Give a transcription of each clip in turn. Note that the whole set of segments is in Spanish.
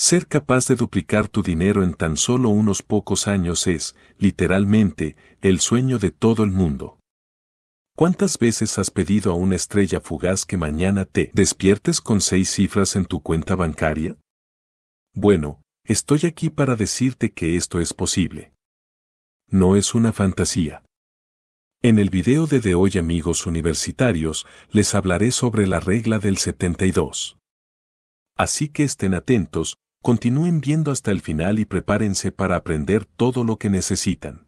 Ser capaz de duplicar tu dinero en tan solo unos pocos años es, literalmente, el sueño de todo el mundo. ¿Cuántas veces has pedido a una estrella fugaz que mañana te despiertes con seis cifras en tu cuenta bancaria? Bueno, estoy aquí para decirte que esto es posible. No es una fantasía. En el video de De hoy amigos universitarios, les hablaré sobre la regla del 72. Así que estén atentos, continúen viendo hasta el final y prepárense para aprender todo lo que necesitan.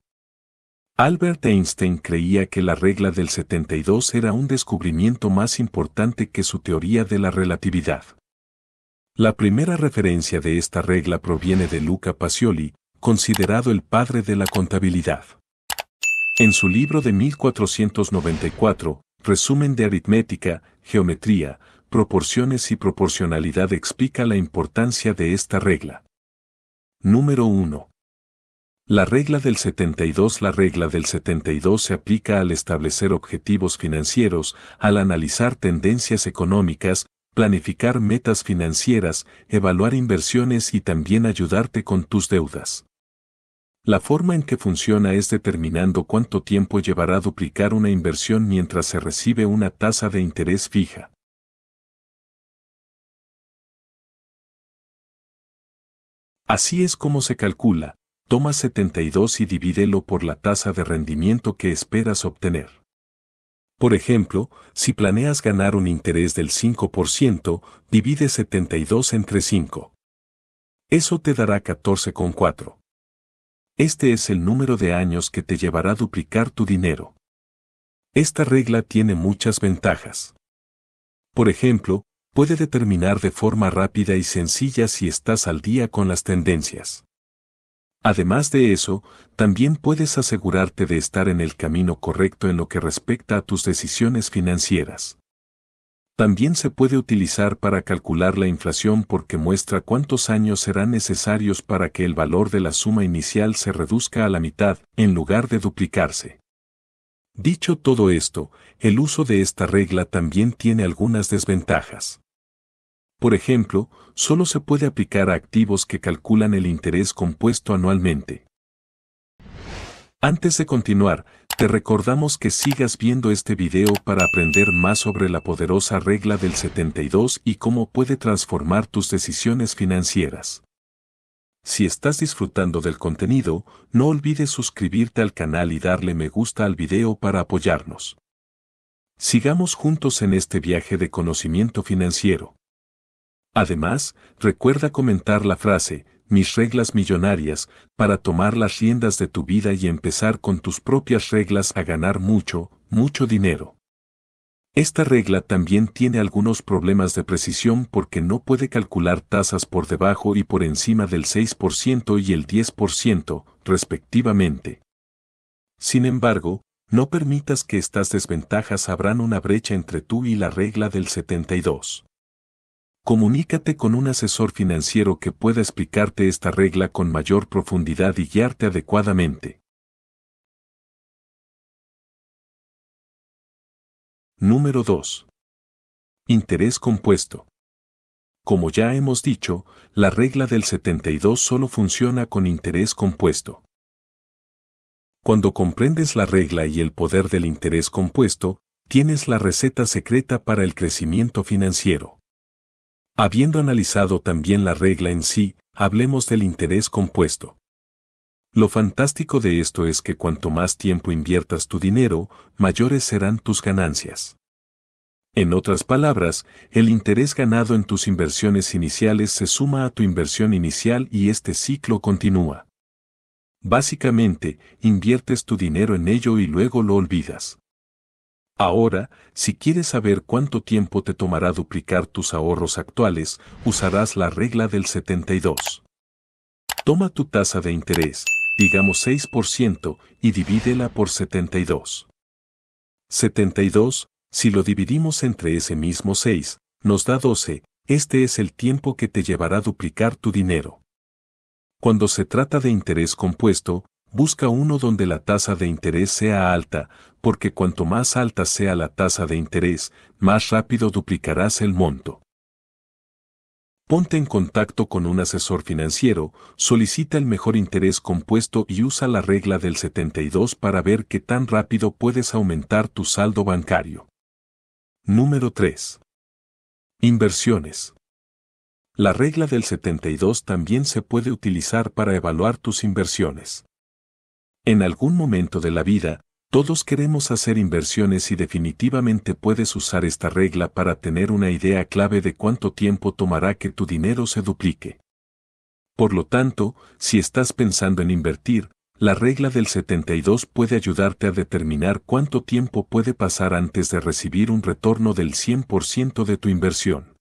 Albert Einstein creía que la regla del 72 era un descubrimiento más importante que su teoría de la relatividad. La primera referencia de esta regla proviene de Luca Pacioli, considerado el padre de la contabilidad. En su libro de 1494, Resumen de aritmética, geometría, proporciones y proporcionalidad explica la importancia de esta regla. Número 1. La regla del 72 La regla del 72 se aplica al establecer objetivos financieros, al analizar tendencias económicas, planificar metas financieras, evaluar inversiones y también ayudarte con tus deudas. La forma en que funciona es determinando cuánto tiempo llevará duplicar una inversión mientras se recibe una tasa de interés fija. Así es como se calcula, Toma 72 y divídelo por la tasa de rendimiento que esperas obtener. Por ejemplo, si planeas ganar un interés del 5%, divide 72 entre 5. Eso te dará 14,4. Este es el número de años que te llevará a duplicar tu dinero. Esta regla tiene muchas ventajas. Por ejemplo, puede determinar de forma rápida y sencilla si estás al día con las tendencias. Además de eso, también puedes asegurarte de estar en el camino correcto en lo que respecta a tus decisiones financieras. También se puede utilizar para calcular la inflación porque muestra cuántos años serán necesarios para que el valor de la suma inicial se reduzca a la mitad, en lugar de duplicarse. Dicho todo esto, el uso de esta regla también tiene algunas desventajas. Por ejemplo, solo se puede aplicar a activos que calculan el interés compuesto anualmente. Antes de continuar, te recordamos que sigas viendo este video para aprender más sobre la poderosa regla del 72 y cómo puede transformar tus decisiones financieras. Si estás disfrutando del contenido, no olvides suscribirte al canal y darle me gusta al video para apoyarnos. Sigamos juntos en este viaje de conocimiento financiero. Además, recuerda comentar la frase, mis reglas millonarias, para tomar las riendas de tu vida y empezar con tus propias reglas a ganar mucho, mucho dinero. Esta regla también tiene algunos problemas de precisión porque no puede calcular tasas por debajo y por encima del 6% y el 10%, respectivamente. Sin embargo, no permitas que estas desventajas abran una brecha entre tú y la regla del 72. Comunícate con un asesor financiero que pueda explicarte esta regla con mayor profundidad y guiarte adecuadamente. Número 2. Interés compuesto. Como ya hemos dicho, la regla del 72 solo funciona con interés compuesto. Cuando comprendes la regla y el poder del interés compuesto, tienes la receta secreta para el crecimiento financiero. Habiendo analizado también la regla en sí, hablemos del interés compuesto. Lo fantástico de esto es que cuanto más tiempo inviertas tu dinero, mayores serán tus ganancias. En otras palabras, el interés ganado en tus inversiones iniciales se suma a tu inversión inicial y este ciclo continúa. Básicamente, inviertes tu dinero en ello y luego lo olvidas. Ahora, si quieres saber cuánto tiempo te tomará duplicar tus ahorros actuales, usarás la regla del 72. Toma tu tasa de interés, digamos 6%, y divídela por 72. 72, si lo dividimos entre ese mismo 6, nos da 12, este es el tiempo que te llevará duplicar tu dinero. Cuando se trata de interés compuesto, busca uno donde la tasa de interés sea alta, porque cuanto más alta sea la tasa de interés, más rápido duplicarás el monto. Ponte en contacto con un asesor financiero, solicita el mejor interés compuesto y usa la regla del 72 para ver qué tan rápido puedes aumentar tu saldo bancario. Número 3. Inversiones. La regla del 72 también se puede utilizar para evaluar tus inversiones. En algún momento de la vida, todos queremos hacer inversiones y definitivamente puedes usar esta regla para tener una idea clave de cuánto tiempo tomará que tu dinero se duplique. Por lo tanto, si estás pensando en invertir, la regla del 72 puede ayudarte a determinar cuánto tiempo puede pasar antes de recibir un retorno del 100% de tu inversión.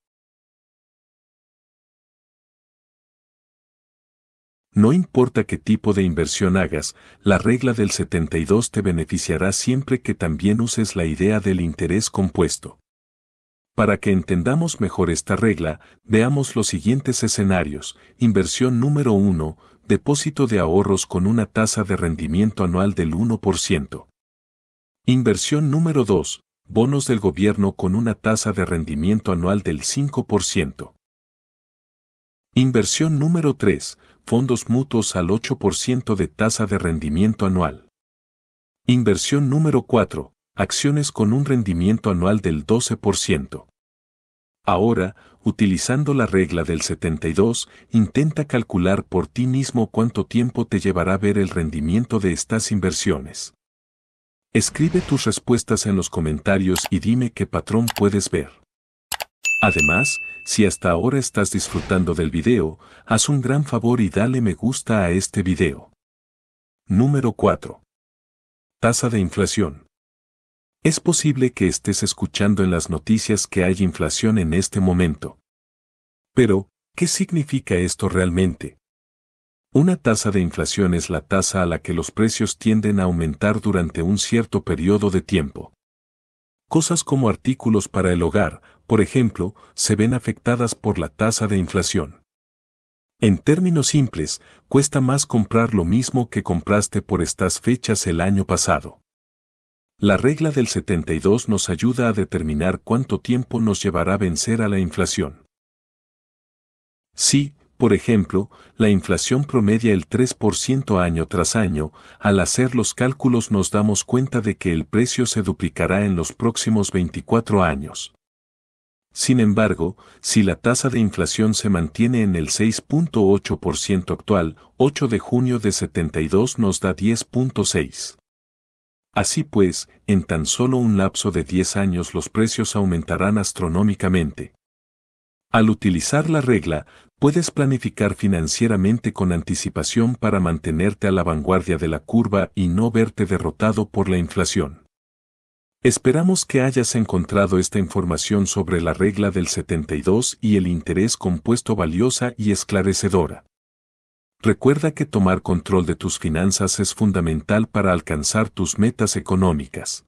No importa qué tipo de inversión hagas, la regla del 72 te beneficiará siempre que también uses la idea del interés compuesto. Para que entendamos mejor esta regla, veamos los siguientes escenarios. Inversión número 1, depósito de ahorros con una tasa de rendimiento anual del 1%. Inversión número 2, bonos del gobierno con una tasa de rendimiento anual del 5%. Inversión número 3, fondos mutuos al 8% de tasa de rendimiento anual. Inversión número 4, acciones con un rendimiento anual del 12%. Ahora, utilizando la regla del 72, intenta calcular por ti mismo cuánto tiempo te llevará ver el rendimiento de estas inversiones. Escribe tus respuestas en los comentarios y dime qué patrón puedes ver. Además, si hasta ahora estás disfrutando del video, haz un gran favor y dale me gusta a este video. Número 4. Tasa de inflación. Es posible que estés escuchando en las noticias que hay inflación en este momento. Pero, ¿qué significa esto realmente? Una tasa de inflación es la tasa a la que los precios tienden a aumentar durante un cierto periodo de tiempo. Cosas como artículos para el hogar, por ejemplo, se ven afectadas por la tasa de inflación. En términos simples, cuesta más comprar lo mismo que compraste por estas fechas el año pasado. La regla del 72 nos ayuda a determinar cuánto tiempo nos llevará a vencer a la inflación. Si, por ejemplo, la inflación promedia el 3% año tras año, al hacer los cálculos nos damos cuenta de que el precio se duplicará en los próximos 24 años. Sin embargo, si la tasa de inflación se mantiene en el 6.8% actual, 8 de junio de 72 nos da 10.6. Así pues, en tan solo un lapso de 10 años los precios aumentarán astronómicamente. Al utilizar la regla, puedes planificar financieramente con anticipación para mantenerte a la vanguardia de la curva y no verte derrotado por la inflación. Esperamos que hayas encontrado esta información sobre la regla del 72 y el interés compuesto valiosa y esclarecedora. Recuerda que tomar control de tus finanzas es fundamental para alcanzar tus metas económicas.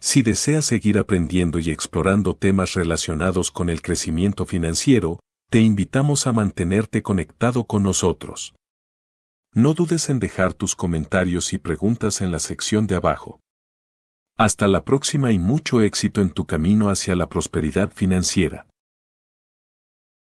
Si deseas seguir aprendiendo y explorando temas relacionados con el crecimiento financiero, te invitamos a mantenerte conectado con nosotros. No dudes en dejar tus comentarios y preguntas en la sección de abajo. Hasta la próxima y mucho éxito en tu camino hacia la prosperidad financiera.